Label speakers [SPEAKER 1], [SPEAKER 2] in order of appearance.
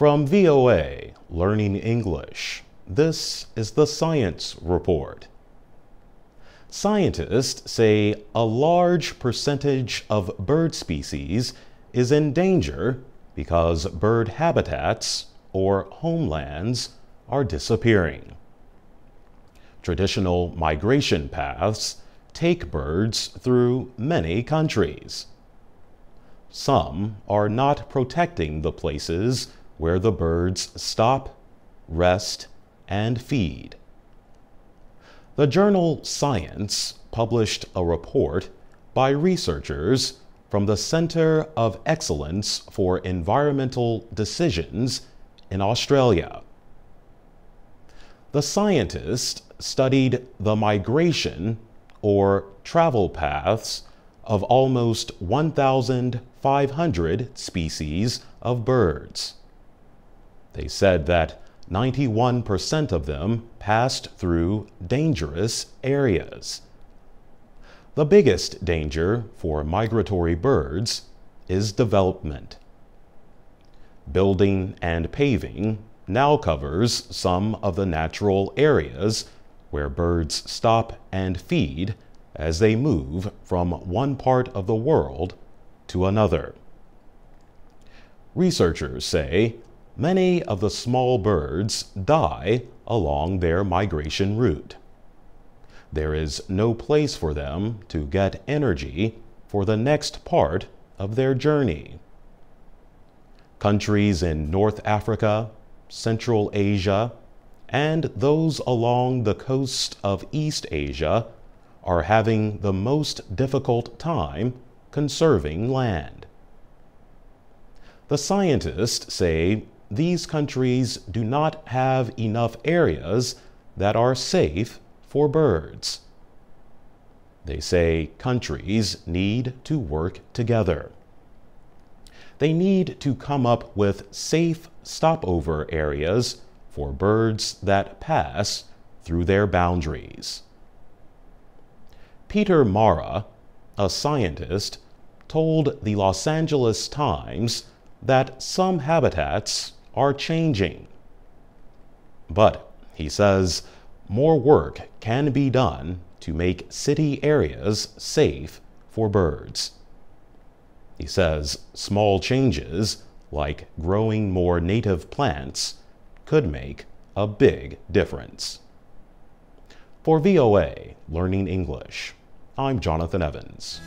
[SPEAKER 1] From VOA Learning English, this is the Science Report. Scientists say a large percentage of bird species is in danger because bird habitats or homelands are disappearing. Traditional migration paths take birds through many countries. Some are not protecting the places where the birds stop, rest, and feed. The journal Science published a report by researchers from the Center of Excellence for Environmental Decisions in Australia. The scientists studied the migration or travel paths of almost 1,500 species of birds. They said that 91% of them passed through dangerous areas. The biggest danger for migratory birds is development. Building and paving now covers some of the natural areas where birds stop and feed as they move from one part of the world to another. Researchers say many of the small birds die along their migration route. There is no place for them to get energy for the next part of their journey. Countries in North Africa, Central Asia, and those along the coast of East Asia are having the most difficult time conserving land. The scientists say these countries do not have enough areas that are safe for birds. They say countries need to work together. They need to come up with safe stopover areas for birds that pass through their boundaries. Peter Mara, a scientist, told the Los Angeles Times that some habitats are changing. But, he says, more work can be done to make city areas safe for birds. He says small changes, like growing more native plants, could make a big difference. For VOA Learning English, I'm Jonathan Evans.